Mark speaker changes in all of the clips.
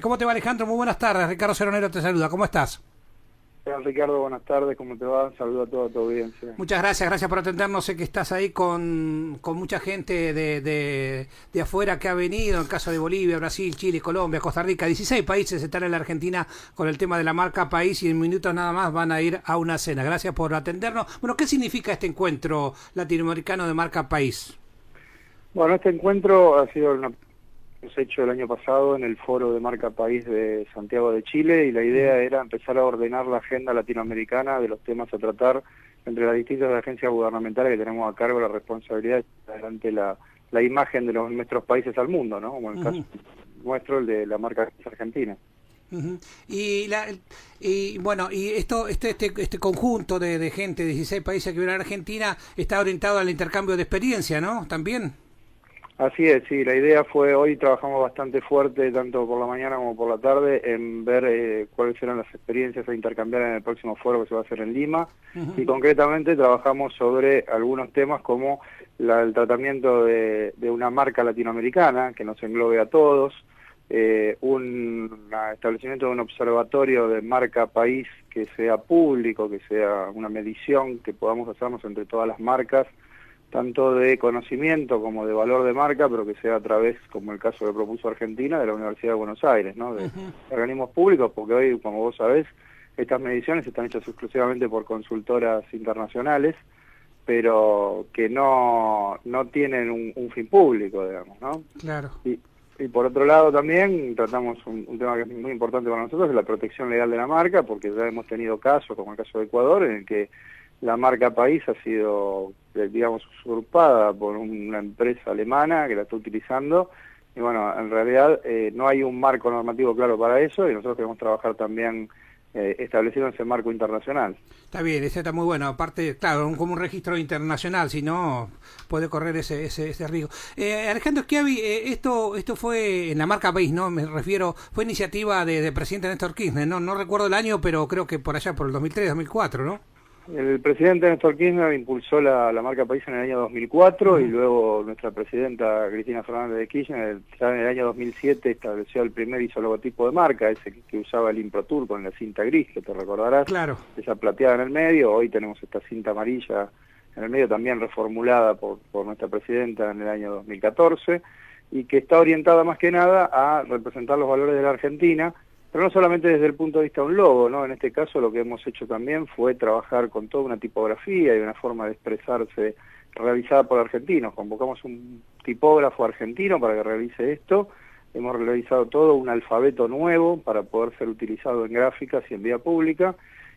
Speaker 1: ¿Cómo te va Alejandro? Muy buenas tardes. Ricardo Ceronero te saluda. ¿Cómo estás?
Speaker 2: Ricardo, buenas tardes. ¿Cómo te va? Saludo a toda tu audiencia.
Speaker 1: Muchas gracias, gracias por atendernos. Sé que estás ahí con, con mucha gente de, de, de, afuera que ha venido, en caso de Bolivia, Brasil, Chile, Colombia, Costa Rica. 16 países están en la Argentina con el tema de la marca país y en minutos nada más van a ir a una cena. Gracias por atendernos. Bueno, ¿qué significa este encuentro latinoamericano de marca país?
Speaker 2: Bueno, este encuentro ha sido una hemos hecho el año pasado en el foro de marca país de Santiago de Chile y la idea era empezar a ordenar la agenda latinoamericana de los temas a tratar entre las distintas agencias gubernamentales que tenemos a cargo la responsabilidad de adelante la, la imagen de los, nuestros países al mundo, ¿no? Como en el caso nuestro, el de la marca argentina.
Speaker 1: Y, la, y bueno, y esto, este, este, este conjunto de, de gente, 16 países que vienen a Argentina, está orientado al intercambio de experiencia, ¿no? También.
Speaker 2: Así es, sí, la idea fue, hoy trabajamos bastante fuerte, tanto por la mañana como por la tarde, en ver eh, cuáles eran las experiencias a intercambiar en el próximo foro que se va a hacer en Lima, y concretamente trabajamos sobre algunos temas como el tratamiento de, una marca latinoamericana que nos englobe a todos, eh, un establecimiento de un observatorio de marca país que sea público, que sea una medición que podamos hacernos entre todas las marcas, tanto de conocimiento como de valor de marca, pero que sea a través, como el caso que propuso Argentina, de la Universidad de Buenos Aires, ¿no? de organismos públicos, porque hoy, como vos sabés, estas mediciones están hechas exclusivamente por consultoras internacionales, pero que no, no tienen un, fin público, digamos, ¿no?
Speaker 1: Claro.
Speaker 2: Y, y por otro lado también tratamos un, un, tema que es muy importante para nosotros, es la protección legal de la marca, porque ya hemos tenido casos, como el caso de Ecuador, en el que la marca país ha sido, digamos, usurpada por una empresa alemana que la está utilizando. Y bueno, en realidad eh, no hay un marco normativo claro para eso y nosotros queremos trabajar también eh, estableciendo ese marco internacional.
Speaker 1: Está bien, ese está muy bueno. Aparte, claro, como un registro internacional, si no, puede correr ese, ese, ese riesgo. Eh, Alejandro Schiavi, eh, esto, esto fue en la marca país, ¿no? Me refiero, fue iniciativa de, de presidente Néstor Kirchner, ¿no? No recuerdo el año, pero creo que por allá, por el 2003, 2004, ¿no?
Speaker 2: El presidente Néstor Kirchner impulsó la, la, marca País en el año 2004 y luego nuestra presidenta Cristina Fernández de Kirchner en el año 2007 estableció el primer isologotipo de marca, ese que, usaba el Improtur con la cinta gris, que te recordarás.
Speaker 1: Claro.
Speaker 2: Esa plateada en el medio, hoy tenemos esta cinta amarilla en el medio también reformulada por, por nuestra presidenta en el año 2014 y que está orientada más que nada a representar los valores de la Argentina pero no solamente desde el punto de vista de un logo, ¿no? En este caso lo que hemos hecho también fue trabajar con toda una tipografía y una forma de expresarse realizada por argentinos. Convocamos un tipógrafo argentino para que realice esto. Hemos realizado todo un alfabeto nuevo para poder ser utilizado en gráficas y en vía pública.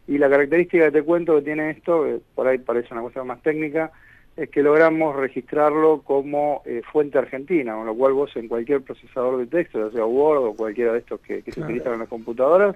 Speaker 2: Y la característica que te cuento que tiene esto, por ahí parece una cosa más técnica, es que logramos registrarlo como eh, fuente argentina, con lo cual vos en cualquier procesador de texto, ya sea Word o cualquiera de estos que, que se utilizan en las computadoras,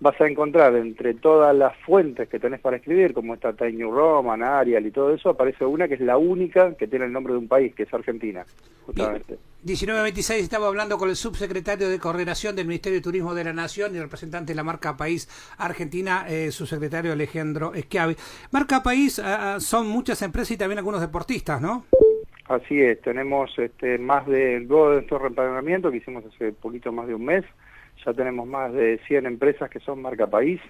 Speaker 2: vas a encontrar entre todas las fuentes que tenés para escribir, como esta Time New Roman, Arial y todo eso, aparece una que es la única que tiene el nombre de un país, que es Argentina, justamente.
Speaker 1: 1926 estaba hablando con el subsecretario de Coordinación del Ministerio de Turismo de la Nación y representante de la marca País Argentina, eh, subsecretario Alejandro Schiavi. Marca País uh, son muchas empresas y también algunos deportistas, ¿no?
Speaker 2: Así es, tenemos este, más de, luego de estos reparamientos que hicimos hace poquito más de un mes, ya tenemos más de 100 empresas que son marca país,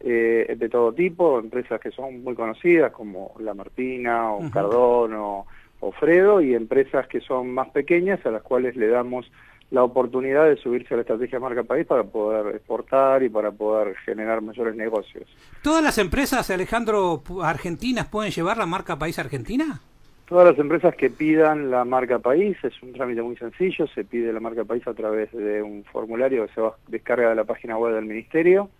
Speaker 2: eh, de todo tipo, empresas que son muy conocidas como La Martina o uh -huh. Cardón o, o, Fredo, y empresas que son más pequeñas a las cuales le damos la oportunidad de subirse a la estrategia marca país para poder exportar y para poder generar mayores negocios.
Speaker 1: ¿Todas las empresas, Alejandro, argentinas pueden llevar la marca país argentina?
Speaker 2: Todas las empresas que pidan la marca país, es un trámite muy sencillo, se pide la marca país a través de un formulario que se va, descarga de la página web del ministerio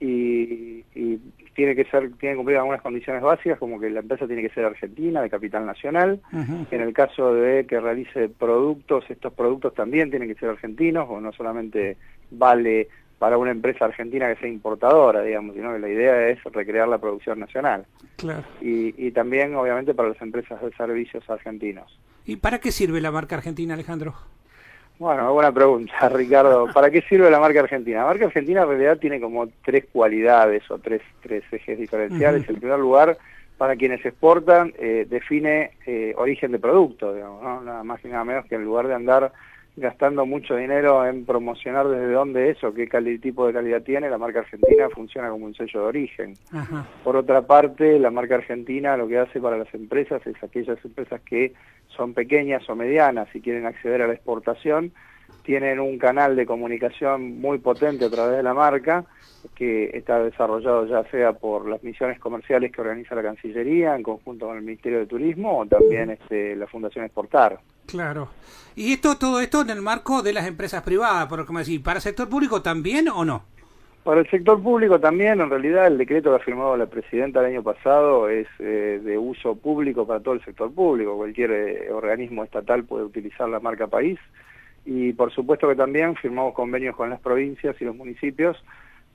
Speaker 2: y, y, tiene que ser, tiene que cumplir algunas condiciones básicas, como que la empresa tiene que ser argentina, de capital nacional. Uh -huh. En el caso de que realice productos, estos productos también tienen que ser argentinos, o no solamente vale para una empresa argentina que sea importadora, digamos, sino que la idea es recrear la producción nacional.
Speaker 1: Claro.
Speaker 2: Y, y también, obviamente, para las empresas de servicios argentinos.
Speaker 1: ¿Y para qué sirve la marca argentina, Alejandro?
Speaker 2: Bueno, buena pregunta, Ricardo. ¿Para qué sirve la marca argentina? La marca argentina en realidad tiene como tres cualidades o tres, tres ejes diferenciales. Uh -huh. En primer lugar, para quienes exportan, eh, define eh, origen de producto, digamos, ¿no? nada más y nada menos que en lugar de andar gastando mucho dinero en promocionar desde dónde es o qué tipo de calidad tiene, la marca argentina funciona como un sello de origen. Por otra parte, la marca argentina lo que hace para las empresas es aquellas empresas que son pequeñas o medianas y quieren acceder a la exportación, tienen un canal de comunicación muy potente a través de la marca que está desarrollado ya sea por las misiones comerciales que organiza la Cancillería en conjunto con el Ministerio de Turismo o también este, la Fundación Exportar.
Speaker 1: Claro. ¿Y esto todo esto en el marco de las empresas privadas, por como decir, para el sector público también o no?
Speaker 2: Para el sector público también, en realidad el decreto que ha firmado la presidenta el año pasado es eh, de uso público para todo el sector público. Cualquier eh, organismo estatal puede utilizar la marca país y por supuesto que también firmamos convenios con las provincias y los municipios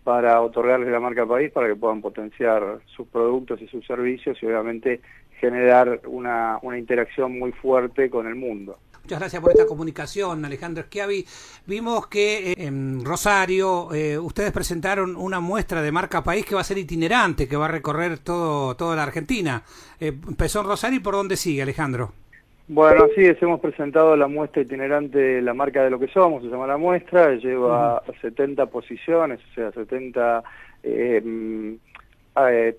Speaker 2: para otorgarles la marca país para que puedan potenciar sus productos y sus servicios y obviamente generar una, una interacción muy fuerte con el mundo.
Speaker 1: Muchas gracias por esta comunicación, Alejandro Schiavi. Vimos que eh, en Rosario eh, ustedes presentaron una muestra de marca país que va a ser itinerante, que va a recorrer todo toda la Argentina. Eh, empezó en Rosario y por dónde sigue, Alejandro.
Speaker 2: Bueno, así es, hemos presentado la muestra itinerante, la marca de lo que somos, se llama la muestra, lleva 70 posiciones, o sea, 70 mm,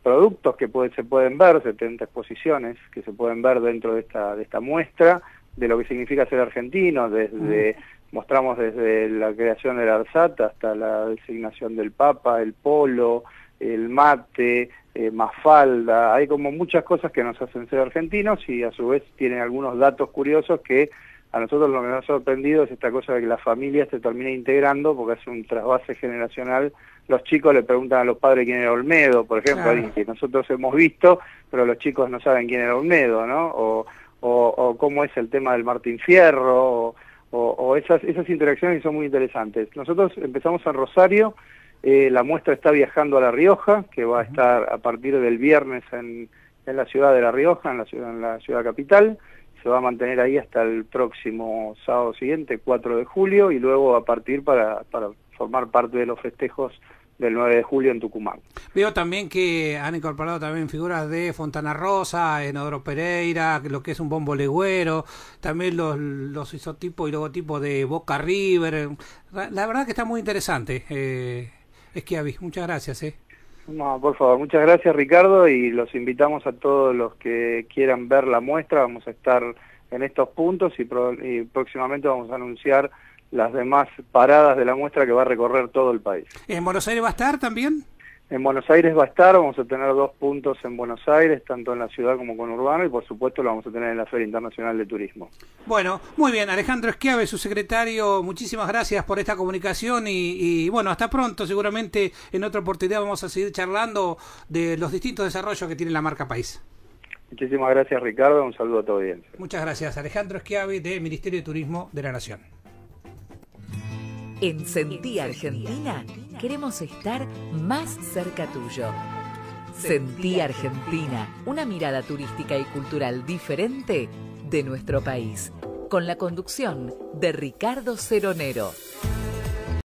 Speaker 2: productos que se pueden ver, 70 exposiciones que se pueden ver dentro de esta, de esta muestra de lo que significa ser argentino, desde mostramos desde la creación del ARSAT hasta la designación del Papa, el polo, el mate, eh, Mafalda, hay como muchas cosas que nos hacen ser argentinos y a su vez tienen algunos datos curiosos que a nosotros lo que nos ha sorprendido es esta cosa de que la familia se termina integrando porque es un trasvase generacional. Los chicos le preguntan a los padres quién era Olmedo, por ejemplo, que nosotros hemos visto, pero los chicos no saben quién era Olmedo, ¿no? O, o, cómo es el tema del Martín Fierro, o, esas, esas interacciones son muy interesantes. Nosotros empezamos en Rosario, eh, la muestra está viajando a La Rioja, que va a estar a partir del viernes en, en la ciudad de La Rioja, en la ciudad, en la ciudad capital, se va a mantener ahí hasta el próximo sábado siguiente, 4 de julio, y luego a partir para, para formar parte de los festejos del 9 de julio en Tucumán.
Speaker 1: Veo también que han incorporado también figuras de Fontana Rosa, Enodoro Pereira, lo que es un bombo legüero, también los, los isotipos y logotipos de Boca River. La verdad que está muy interesante. Eh, Esquiavi, muchas gracias. Eh.
Speaker 2: No, por favor, muchas gracias Ricardo y los invitamos a todos los que quieran ver la muestra. Vamos a estar en estos puntos y próximamente vamos a anunciar las demás paradas de la muestra que va a recorrer todo el país.
Speaker 1: ¿En Buenos Aires va a estar también?
Speaker 2: En Buenos Aires va a estar, vamos a tener dos puntos en Buenos Aires, tanto en la ciudad como con Urbano, y por supuesto lo vamos a tener en la Feria Internacional de Turismo.
Speaker 1: Bueno, muy bien, Alejandro Esquiave, su secretario, muchísimas gracias por esta comunicación y, bueno, hasta pronto, seguramente en otra oportunidad vamos a seguir charlando de los distintos desarrollos que tiene la marca País.
Speaker 2: Muchísimas gracias Ricardo, un saludo a tu audiencia.
Speaker 1: Muchas gracias, Alejandro Esquiave del Ministerio de Turismo de la Nación.
Speaker 3: En Sentí Argentina queremos estar más cerca tuyo. Sentí Argentina, una mirada turística y cultural diferente de nuestro país, con la conducción de Ricardo Ceronero.